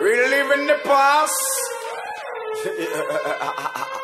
Reliving the past.